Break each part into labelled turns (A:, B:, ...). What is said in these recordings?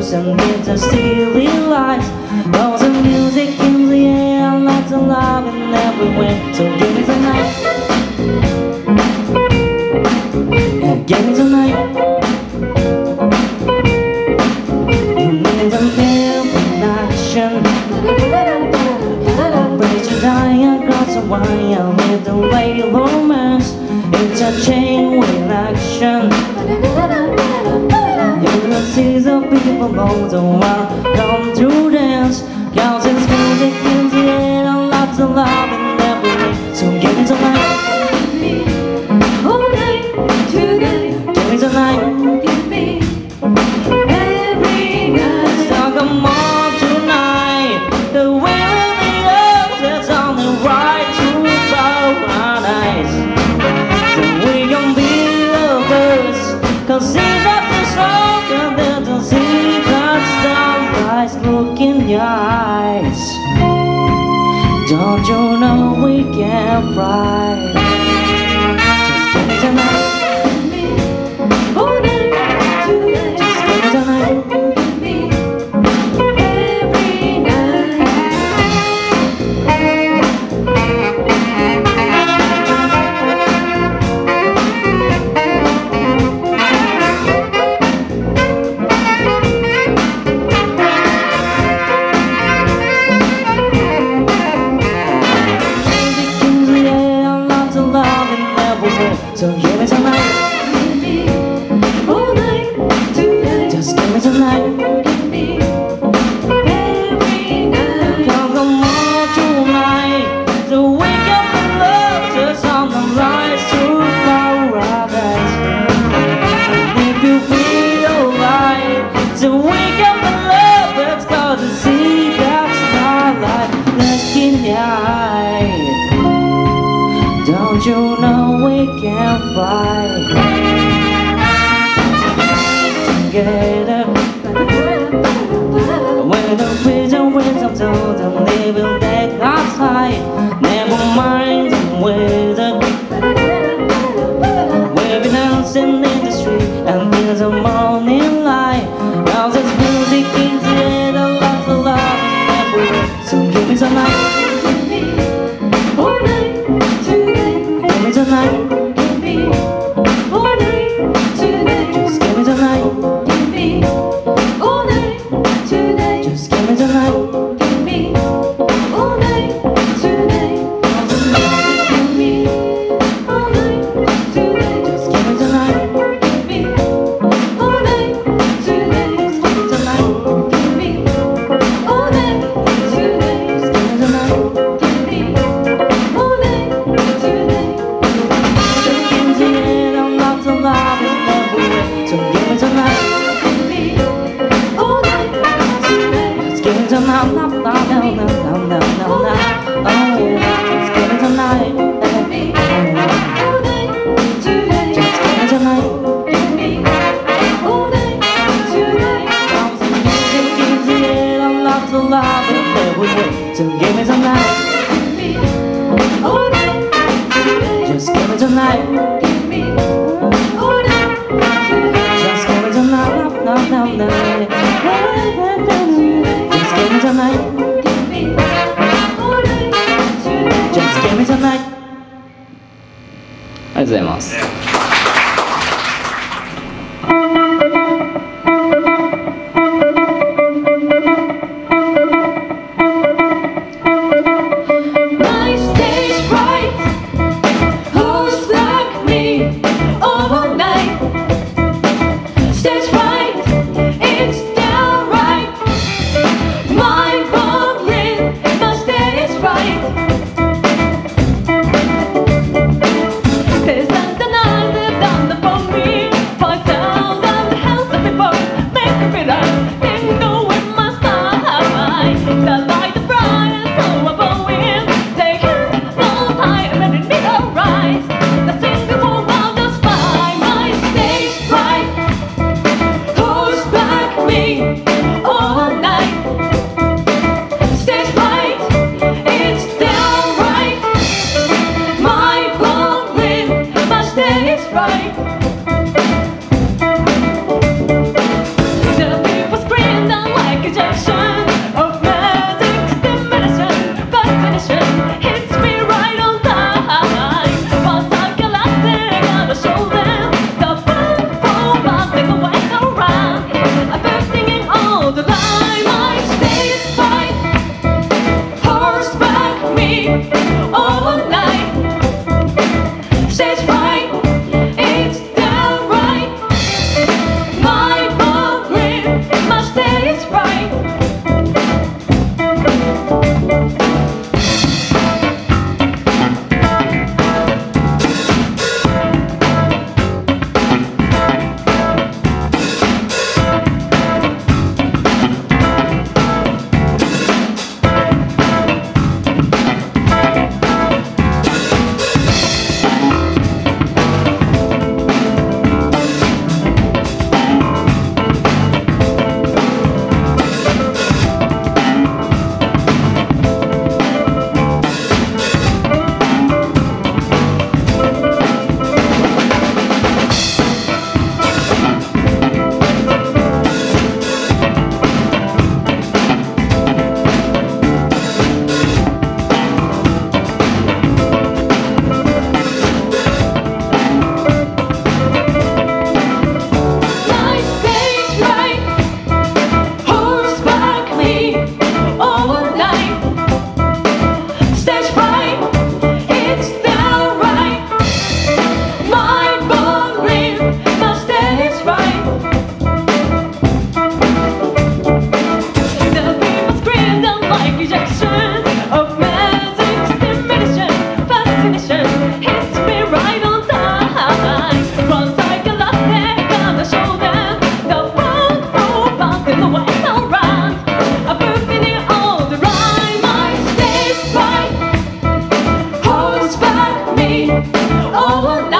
A: and get the steely lights Oh, the music in the air, lots of love in everywhere. So give me tonight. Yeah, give me tonight. You the wire with the way romance? It's a chain reaction Will see the people all the world come to dance Cause it's music in the air and lots of love in everywhere So give me tonight, give your eyes. Don't you know we can fly? Just give me tonight everywhere So give me tonight we can fly Together. When the prison winds told they will take outside Never mind the weather. We'll be dancing in the street until the morning light. Now there's music in the air, a lot of love in So give me some night, Just So give me some night りがとうございます。
B: Right. over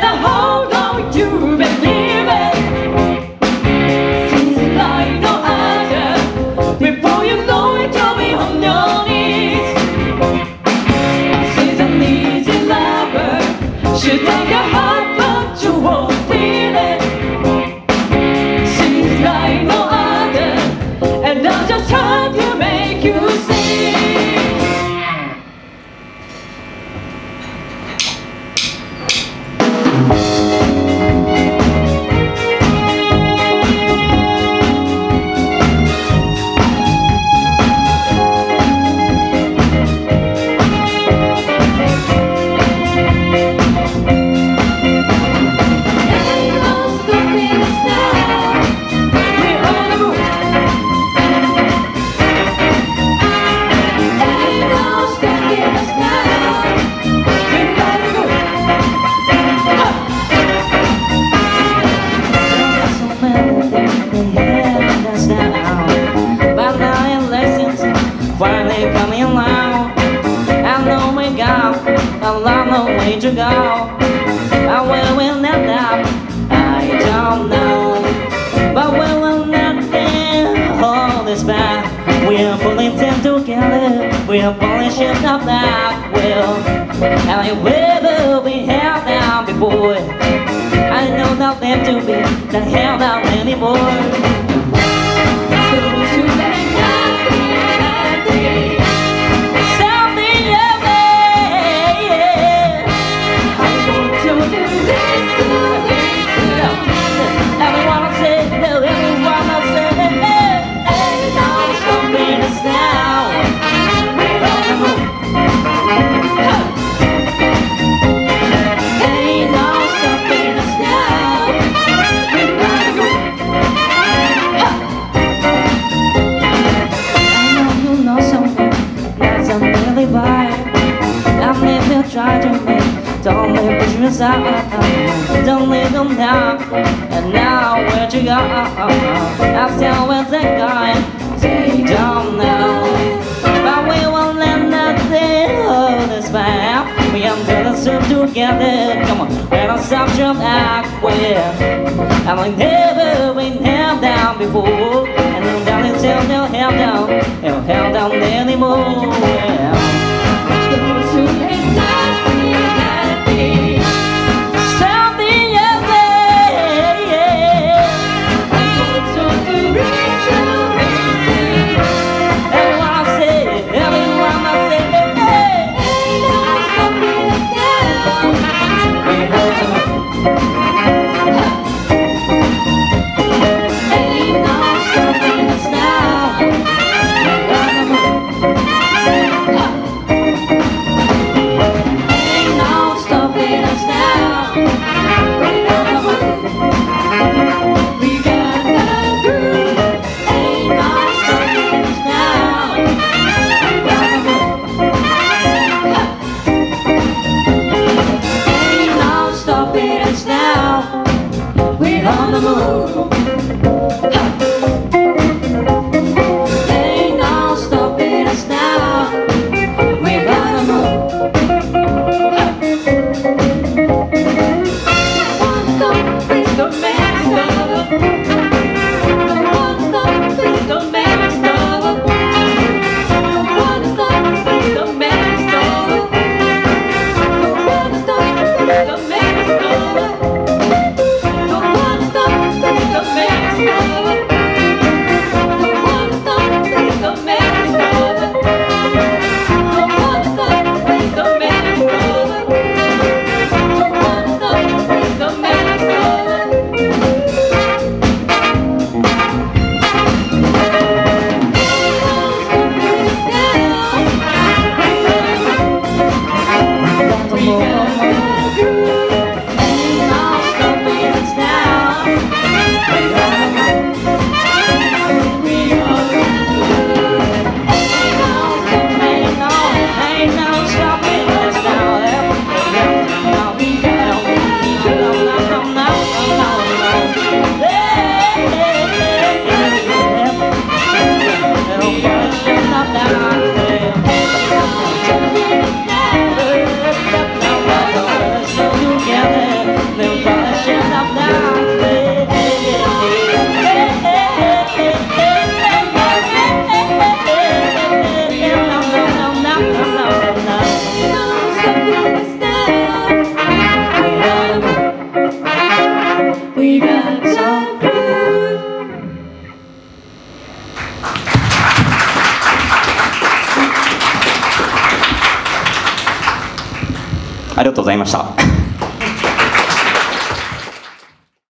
B: better hold on, you and.
A: To go. And where we'll end up, I don't know. But we will not hold this back. We are pulling them together. We are pulling shit up that will. And like wherever we held down before, I know nothing to be not held down anymore. Don't let push me aside Don't let them down. And now where'd you go? I'm still with that guy They don't know But we won't let nothing hold us back. We are gonna serve together. Come on, we don't stop jump act I'm like never been held down before. And then down until they're held down. They're held down anymore We